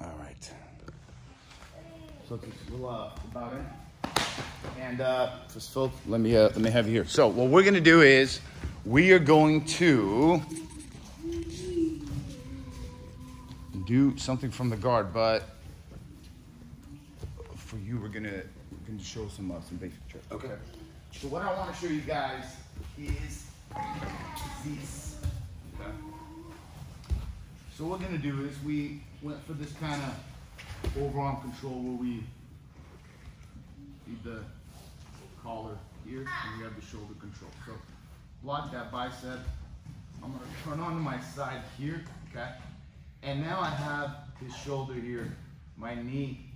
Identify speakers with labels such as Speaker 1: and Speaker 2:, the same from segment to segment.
Speaker 1: All right. So it's a little uh, about it. And uh, just Phil, let me uh, let me have you here. So what we're gonna do is we are going to do something from the guard, but for you we're gonna we're gonna show some uh, some basic tricks.
Speaker 2: Okay.
Speaker 1: So what I want to show you guys is this. So what we're gonna do is we went for this kind of overarm control where we leave the collar here and we have the shoulder control. So block that bicep. I'm gonna turn onto my side here, okay? And now I have his shoulder here, my knee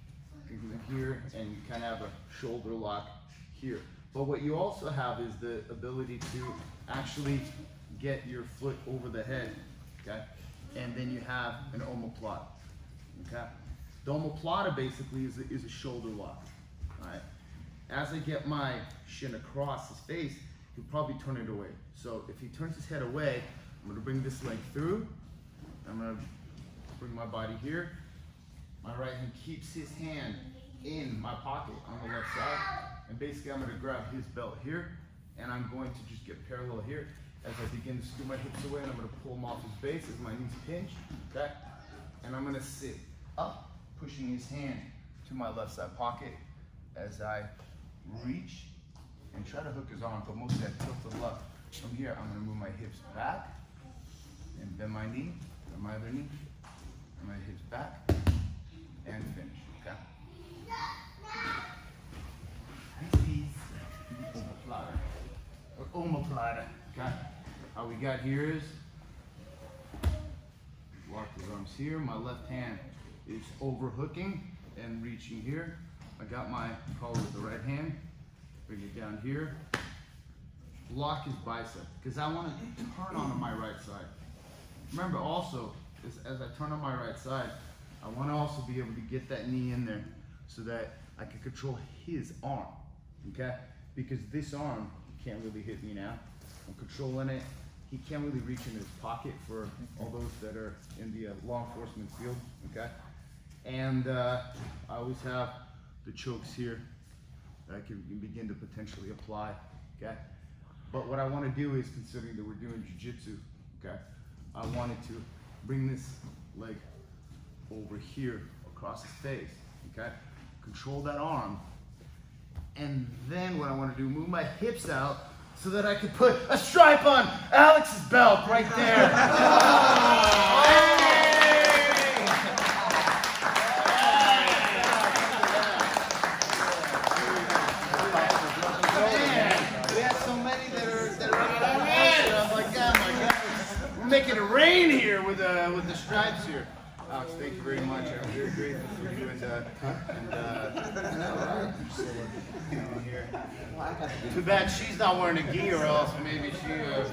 Speaker 1: here, and you kind of have a shoulder lock here. But what you also have is the ability to actually get your foot over the head, okay? And then you have an omoplata, okay? The omoplata basically is a, is a shoulder lock, all right? As I get my shin across his face, he'll probably turn it away. So if he turns his head away, I'm gonna bring this leg through. I'm gonna bring my body here. My right hand keeps his hand in my pocket on the left side. And basically I'm gonna grab his belt here and I'm going to just get parallel here as I begin to scoot my hips away and I'm gonna pull him off his base as my knees pinch, okay? And I'm gonna sit up, pushing his hand to my left side pocket as I reach and try to hook his arm, but mostly I tilt the left. From here, I'm gonna move my hips back and bend my knee, bend my other knee, and my hips back, and finish, okay? This is omoplata, or omoplata, okay? How we got here is, lock his arms here, my left hand is overhooking and reaching here. I got my collar with the right hand, bring it down here, lock his bicep, because I want to turn onto my right side. Remember also, as I turn on my right side, I want to also be able to get that knee in there so that I can control his arm, okay? Because this arm can't really hit me now. I'm controlling it. He can't really reach in his pocket for all those that are in the uh, law enforcement field, okay? And uh, I always have the chokes here that I can begin to potentially apply, okay? But what I want to do is, considering that we're doing jujitsu, okay, I wanted to bring this leg over here across his face, okay? Control that arm. And then what I want to do, move my hips out so that I could put a stripe on Alex's belt right there. We have so many that are that are on the I'm like, oh my god, we're making it rain here with uh with the stripes here. Alex, thank you very much. I'm very grateful for you and uh and uh here. Too bad she's not wearing a gi or else maybe she uh,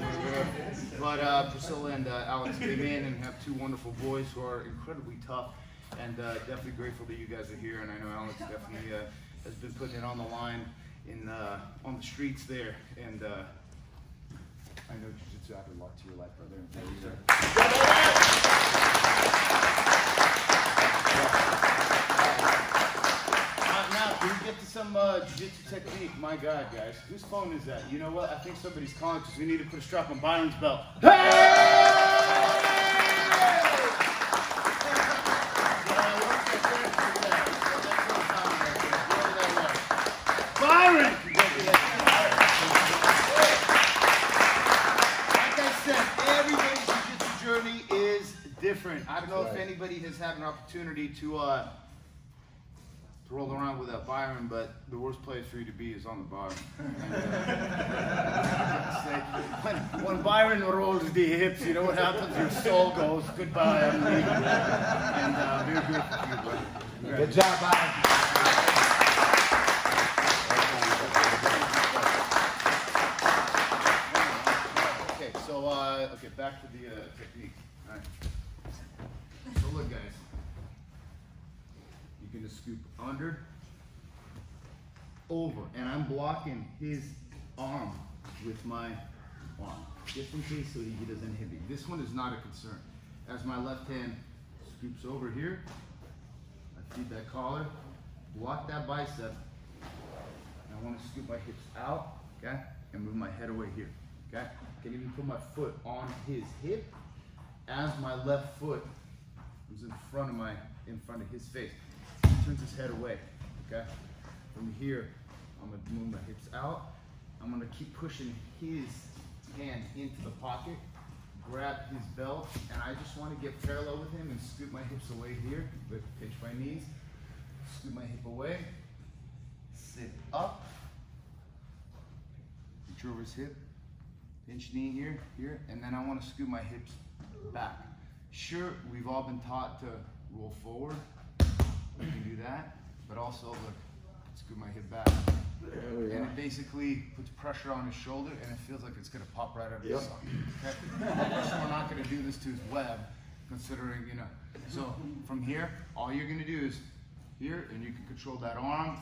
Speaker 1: but uh Priscilla and uh, Alex came in and have two wonderful boys who are incredibly tough and uh, definitely grateful that you guys are here and I know Alex definitely uh, has been putting it on the line in uh, on the streets there and uh, I know Jiu-Jitsu added a lot to your life, brother. Thank you, sir. Now, we get to some uh, jiu-jitsu technique? My God, guys. Whose phone is that? You know what? I think somebody's calling because we need to put a strap on Byron's belt. Hey! Byron! Opportunity to uh, to roll around with that Byron, but the worst place for you to be is on the bottom. And, uh, when, when Byron rolls the hips, you know what happens? Your soul goes goodbye. I'm leaving. And uh, very good for you, brother.
Speaker 2: Good job, Byron.
Speaker 1: Okay, so uh, okay, back to the uh, technique. All right. So look, guys. You're gonna scoop under, over, and I'm blocking his arm with my arm, just in case so he doesn't hit me. This one is not a concern. As my left hand scoops over here, I feed that collar, block that bicep. I want to scoop my hips out, okay? And move my head away here, okay? Can even put my foot on his hip as my left foot is in front of my, in front of his face. Turns his head away, okay? From here, I'm gonna move my hips out. I'm gonna keep pushing his hand into the pocket, grab his belt, and I just wanna get parallel with him and scoop my hips away here, with pinch my knees, scoop my hip away, sit up, reach over his hip, pinch knee here, here, and then I wanna scoop my hips back. Sure, we've all been taught to roll forward. We can do that, but also look, scoop my hip back. And it basically puts pressure on his shoulder and it feels like it's gonna pop right out of his socket. Okay? We're not gonna do this to his web, considering, you know. So from here, all you're gonna do is here, and you can control that arm.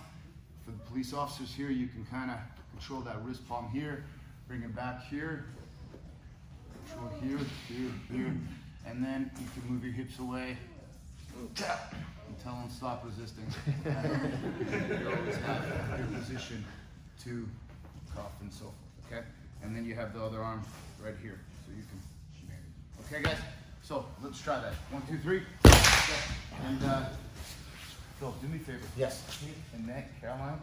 Speaker 1: For the police officers here, you can kinda control that wrist palm here, bring it back here, Control here, here, here, and then you can move your hips away. Tap, tell them stop resisting. you always have your position to cuff and so forth, okay? And then you have the other arm right here, so you can manage. Okay, guys? So let's try that. One, two, three. And uh, Phil, do me a favor.
Speaker 2: Yes.
Speaker 1: Kate and Matt, Caroline,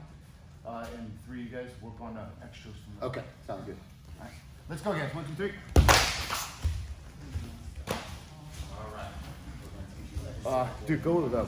Speaker 1: uh, and three of you guys work on uh, extras. From the-
Speaker 2: Okay, sounds good.
Speaker 1: all right. Let's go, guys. One, two, three. All right.
Speaker 3: Uh, dude, go with that.